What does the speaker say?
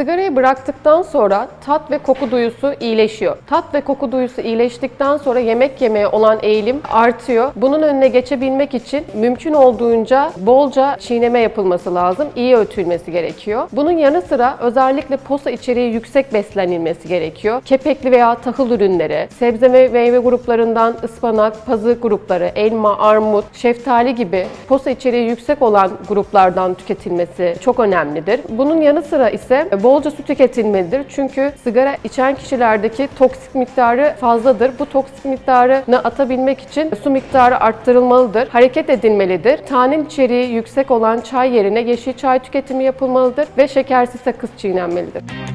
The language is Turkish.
Sigarayı bıraktıktan sonra tat ve koku duyusu iyileşiyor. Tat ve koku duyusu iyileştikten sonra yemek yemeye olan eğilim artıyor. Bunun önüne geçebilmek için mümkün olduğunca bolca çiğneme yapılması lazım. İyi ötülmesi gerekiyor. Bunun yanı sıra özellikle posa içeriği yüksek beslenilmesi gerekiyor. Kepekli veya tahıl ürünleri, sebze ve meyve gruplarından ıspanak, pazı grupları, elma, armut, şeftali gibi posa içeriği yüksek olan gruplardan tüketilmesi çok önemlidir. Bunun yanı sıra ise bolca su tüketilmelidir. Çünkü sigara içen kişilerdeki toksik miktarı fazladır. Bu toksik miktarını atabilmek için su miktarı arttırılmalıdır. Hareket edilmelidir. Tanin içeriği yüksek olan çay yerine yeşil çay tüketimi yapılmalıdır ve şekersiz sakız çiğnenmelidir.